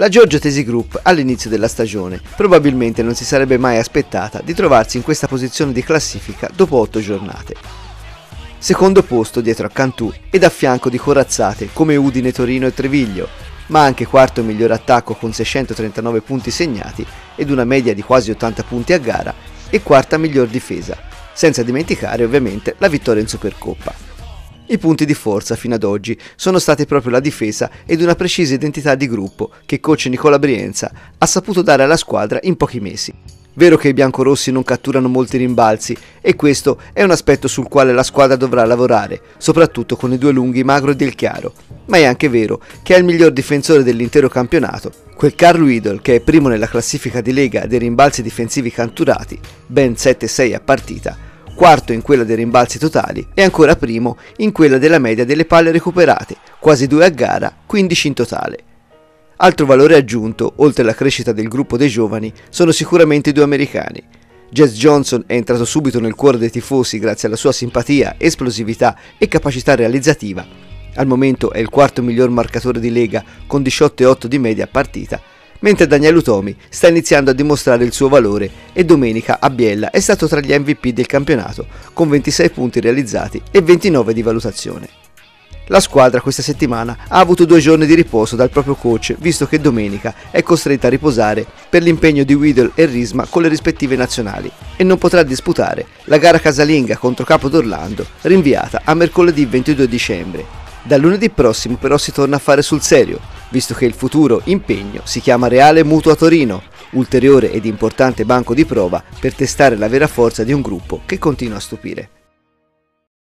La Giorgio Tesi Group all'inizio della stagione probabilmente non si sarebbe mai aspettata di trovarsi in questa posizione di classifica dopo 8 giornate. Secondo posto dietro a Cantù ed a fianco di corazzate come Udine, Torino e Treviglio, ma anche quarto miglior attacco con 639 punti segnati ed una media di quasi 80 punti a gara e quarta miglior difesa, senza dimenticare ovviamente la vittoria in Supercoppa. I punti di forza fino ad oggi. Sono stati proprio la difesa ed una precisa identità di gruppo che coach Nicola Brienza ha saputo dare alla squadra in pochi mesi. Vero che i biancorossi non catturano molti rimbalzi e questo è un aspetto sul quale la squadra dovrà lavorare, soprattutto con i due lunghi Magro e Del Chiaro, ma è anche vero che è il miglior difensore dell'intero campionato, quel Carlo Idol che è primo nella classifica di Lega dei rimbalzi difensivi catturati, ben 7-6 a partita, quarto in quella dei rimbalzi totali e ancora primo in quella della media delle palle recuperate, quasi due a gara, 15 in totale. Altro valore aggiunto, oltre alla crescita del gruppo dei giovani, sono sicuramente i due americani. Jess Johnson è entrato subito nel cuore dei tifosi grazie alla sua simpatia, esplosività e capacità realizzativa. Al momento è il quarto miglior marcatore di Lega con 18,8 di media a partita mentre Daniel Utomi sta iniziando a dimostrare il suo valore e domenica a Biella è stato tra gli MVP del campionato con 26 punti realizzati e 29 di valutazione. La squadra questa settimana ha avuto due giorni di riposo dal proprio coach, visto che domenica è costretta a riposare per l'impegno di Widel e Risma con le rispettive nazionali e non potrà disputare la gara casalinga contro Capo d'Orlando, rinviata a mercoledì 22 dicembre. Da lunedì prossimo però si torna a fare sul serio, visto che il futuro impegno si chiama Reale Mutua Torino, ulteriore ed importante banco di prova per testare la vera forza di un gruppo che continua a stupire.